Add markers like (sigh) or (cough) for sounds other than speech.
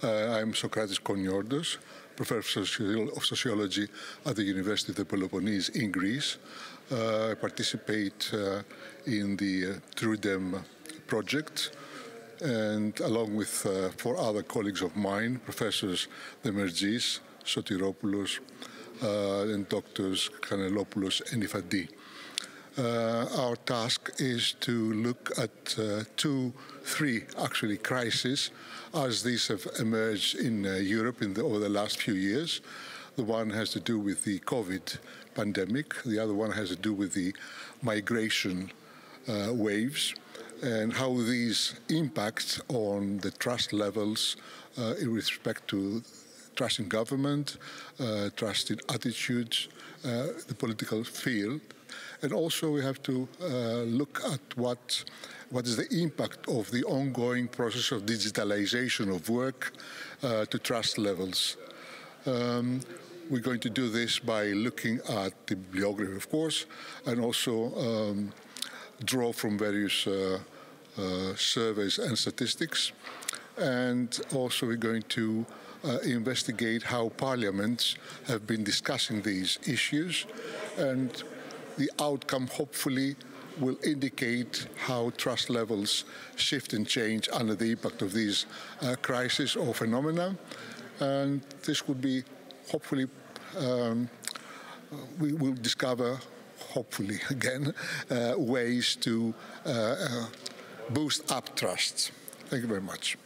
Uh, I'm Sokratis Koniordos, professor of sociology at the University of the Peloponnese in Greece. Uh, I participate uh, in the TRUEDEM project, and along with uh, four other colleagues of mine, professors Demertzis, Sotiropoulos, uh, and doctors Kanelopoulos and Ifadi. Uh, our task is to look at uh, two, three actually crises as these have emerged in uh, Europe in the, over the last few years. The one has to do with the COVID pandemic, the other one has to do with the migration uh, waves and how these impact on the trust levels uh, in respect to trust in government, uh, trust in attitudes, the political field and also we have to uh, look at what, what is the impact of the ongoing process of digitalization of work uh, to trust levels. Um, we're going to do this by looking at the bibliography, of course, and also um, draw from various uh, uh, surveys and statistics. And also we're going to uh, investigate how parliaments have been discussing these issues and the outcome hopefully will indicate how trust levels shift and change under the impact of these uh, crises or phenomena. And this would be hopefully, um, we will discover, hopefully (laughs) again, uh, ways to uh, uh boost up trust. Thank you very much.